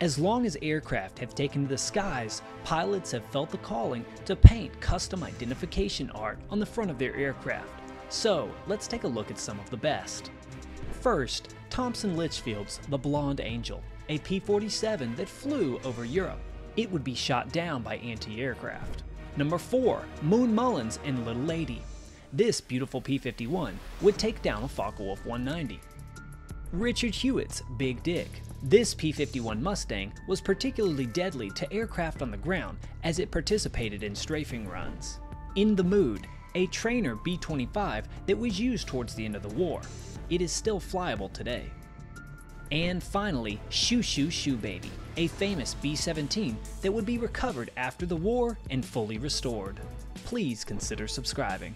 As long as aircraft have taken to the skies, pilots have felt the calling to paint custom identification art on the front of their aircraft. So, let's take a look at some of the best. First, Thompson Litchfield's The Blonde Angel, a P 47 that flew over Europe. It would be shot down by anti aircraft. Number 4, Moon Mullins and Little Lady. This beautiful P 51 would take down a Focke-Wulf 190. Richard Hewitt's Big Dick. This P 51 Mustang was particularly deadly to aircraft on the ground as it participated in strafing runs. In the Mood, a trainer B 25 that was used towards the end of the war. It is still flyable today. And finally, Shoo Shoo Shoo Baby, a famous B 17 that would be recovered after the war and fully restored. Please consider subscribing.